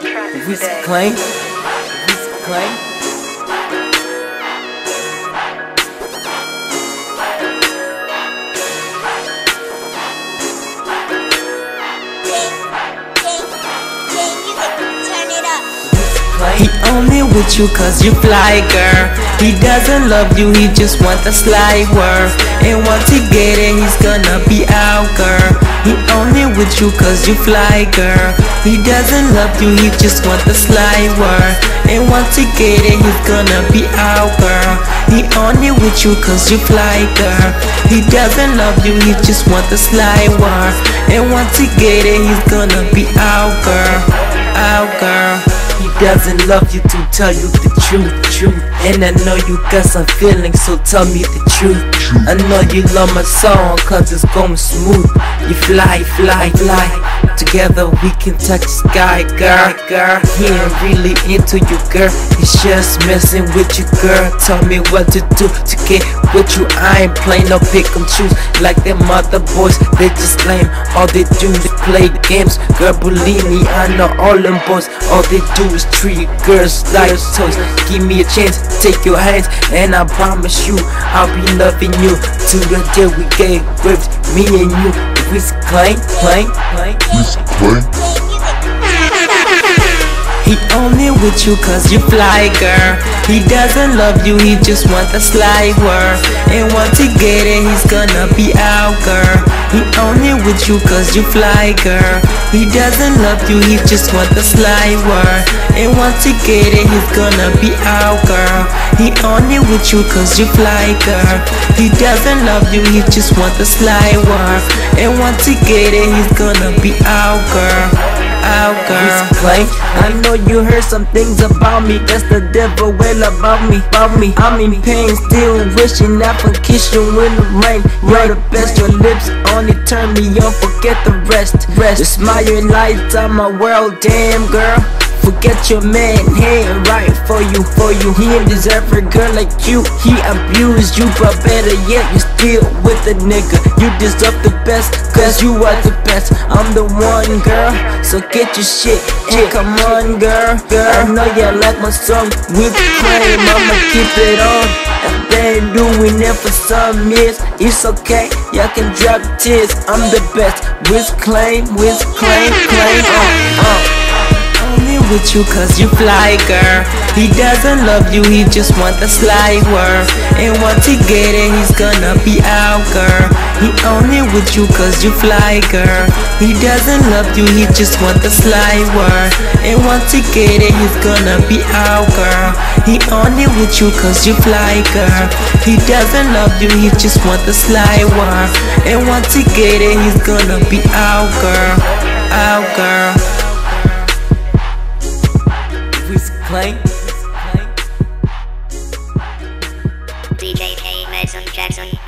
Claim, Claim. He only with you cause you fly girl. He doesn't love you, he just want the slide word. And once he get it, he's gonna be out girl. He only with you cause you fly girl He doesn't love you, he just want the slide word And once he get it, he's gonna be out girl He only with you cause you fly girl He doesn't love you, he just want the slide word And once he get it, he's gonna be out girl Out girl he doesn't love you to tell you the truth, truth. And I know you got some feelings, so tell me the truth. I know you love my song, cause it's going smooth. You fly, fly, fly. Together we can touch the sky, girl, girl. He ain't really into you, girl. He's just messing with you, girl. Tell me what to do to get with you. I ain't playing no pick 'em choose like them other boys. They just lame. All they do is play games. Girl, believe me, I know all them boys. All they do is treat girls like toys. Give me a chance, take your hands, and I promise you, I'll be loving you to the day we get ripped. Me and you, we clank, clank, clank. He only with you cause you fly girl. He doesn't love you, he just want the slide word. And once he get it, he's gonna be out girl. He only with you cause you fly girl. He doesn't love you, he just want the slide word. And once he get it, he's gonna be out girl He only with you cause you fly girl He doesn't love you, he just want the slide word And once he get it, he's gonna be out girl out, girl. Claim. I know you heard some things about me. That's the devil well about me, about me. I'm in pain, still wishing I can kiss you in the rain. You're the best. Your lips only turn me on. Forget the rest. Rest. The smile lights on my world. Damn, girl. Forget your man, he ain't right for you, for you. He ain't deserve a girl like you. He abused you, but better yet, you still with a nigga. You deserve the best, cause you are the best. I'm the one, girl. So get your shit and come on, girl. Girl, I know you like my song with claim. I'ma keep it on. Been doing it for some years. It's okay, y'all can drop tears. I'm the best. With claim, with claim, claim. Uh, uh with you cause you fly girl. He doesn't love you, he just want the slide word. And once he get it, he's gonna be out girl. He only with you cause you fly girl. He doesn't love you, he just want the slide word. And once he get it, he's gonna be out girl. He only with you cause you fly girl. He doesn't love you, he just want the slide word. And once he get it, he's gonna be out girl. Out girl play. DJ K. Medson Jackson.